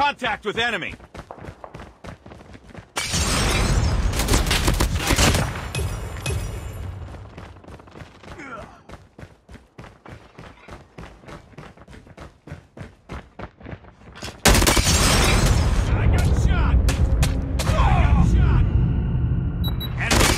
Contact with enemy! I got shot! I got shot! Enemy!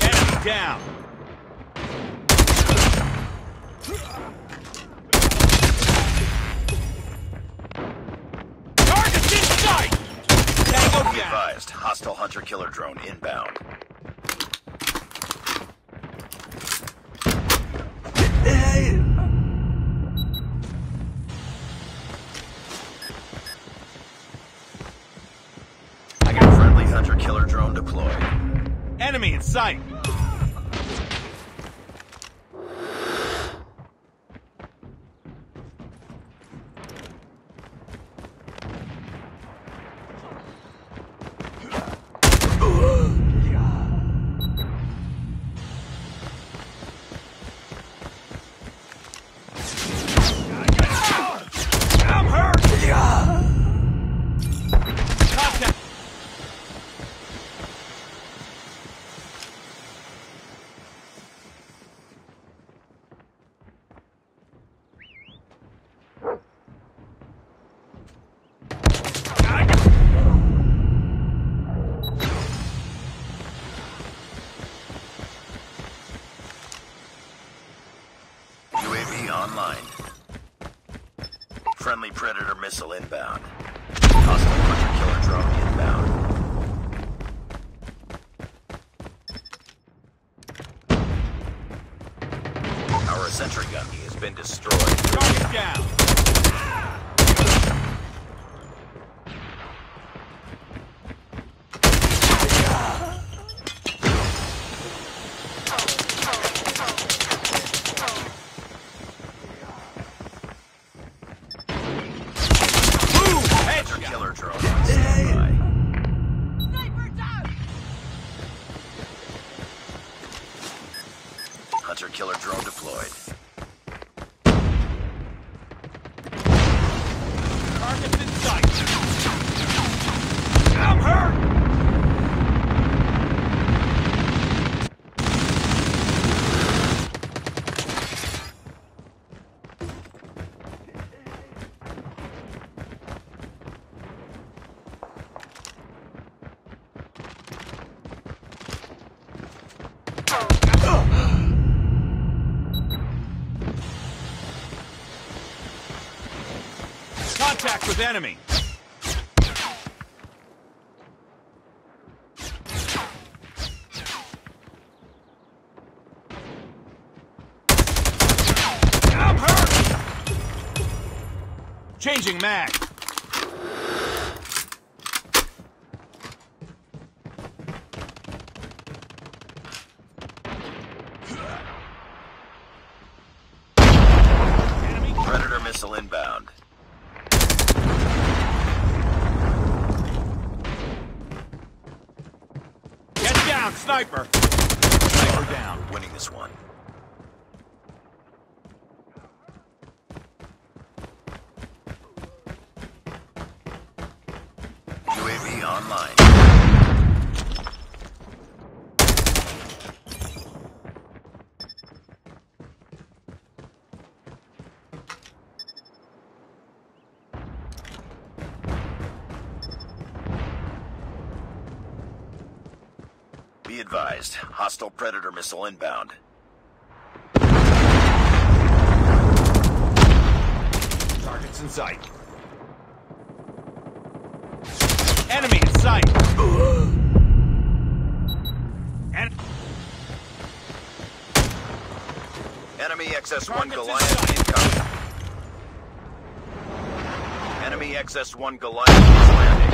Enemy down! Target's in sight! Tango down! advised, hostile hunter-killer drone inbound. I got friendly hunter-killer drone deployed. Enemy in sight! Friendly Predator missile inbound. Hostile hunter-killer drone inbound. Our sentry gun has been destroyed. Target down! Hunter-killer drone deployed. Contact with enemy! Changing mag! Enemy Predator missile inbound. Get down, sniper! Sniper down. Winning this one. UAV online. Be advised, hostile Predator missile inbound. Targets in sight. Enemy in sight. En- Enemy XS-1 Targets in Goliath incoming. Enemy XS-1 Goliath is landing.